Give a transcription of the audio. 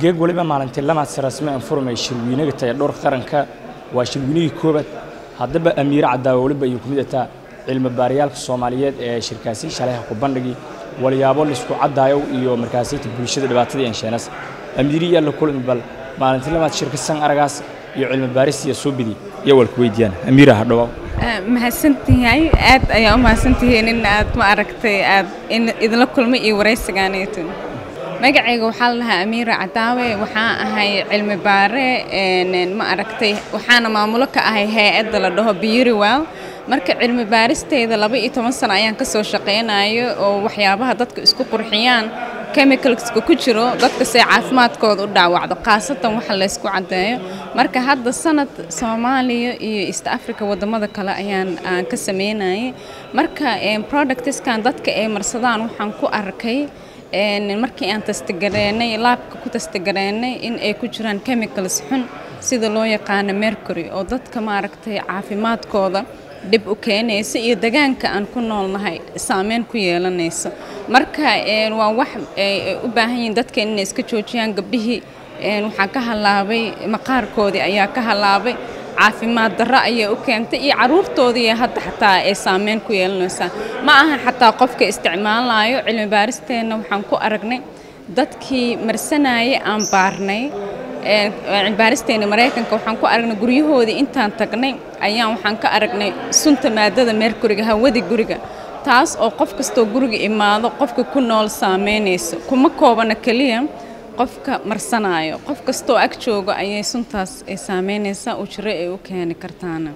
geeg waliba maalintii lamaad si rasmi aan furmay shirweynaga taya dhowrka qaranka. Waa shirweynihii koobaad haddaba amiire cadaawe waliba ayuu ku mid ataa cilmi baarayaalka soomaaliyeed ee shirkaasi shaleha ku bandhigi walyaabo la isku caddaayo iyo markaasiyta bulshada dhibaatadii ansheenas. Amiiri yaa la kulmi bal maalintii lamaad shirka san aragaas iyo cilmi baaris iyo suubidi iyo walku weydiyaan amiira ha dhawaaw mahadsantahay aad ayaa u mahadsantihiin in aad ma aragtay aad idinla kulmay iyo waraysigaanaytun magacayga waxaa la dhahaa amiira cadaawe waxaa ahay cilmi baare ma aragtay waxaana maamulo ka ahay hay'adda la dhaho beaurywell marka cilmi baaristeyda laba iyo toban sano ayaan ka soo shaqaynayo oo waxyaabaha dadka isku qurxiyaan chemicalska ku jiro dadka see caafimaadkooda u dhaawacdo khaasatan waxa laysku caddeeyo. Marka hadda sanad soomaaliya iyo east africa waddamada kale ayaan aan ka sameynayay marka productskan dadka ay marsadaan waxaan ku arkay markii aan tastagareennay laabka ku tastagareennay in ay ku jiraan chemicals xun sida loo yaqaano mercury oo dadka maaragtay caafimaadkooda dhib u keenaysa iyo degaanka aan ku noolnahay saameyn ku yeelanayso marka waa wax u baahan yihiin dadka inay iska joojiyaan gabdhihii waxaa ka halaabay maqaarkoodii ayaa ka halaabay caafimaad darro ayay u keentay iyo caruurtoodii hadda xataa ay saameyn ku yeelanaysaa ma aha xataa qofka isticmaalayo cilmi baaristeenna waxaan ku aragnay dadkii marsanaya aan baarnay cilmibaaristeena maraykanka waxaan ku aragnay guryahoodii intaan tagnay ayaan waxaan ka aragnay sunta maadada merkuriga hawadii guriga taas oo qof kastoo guriga imaado qofka ku nool saameynayso kuma koobana keliya qofka marsanayo qof kastoo ag joogo ayay suntaas ay saameynaysaa uu jiro ay u keeni kartaana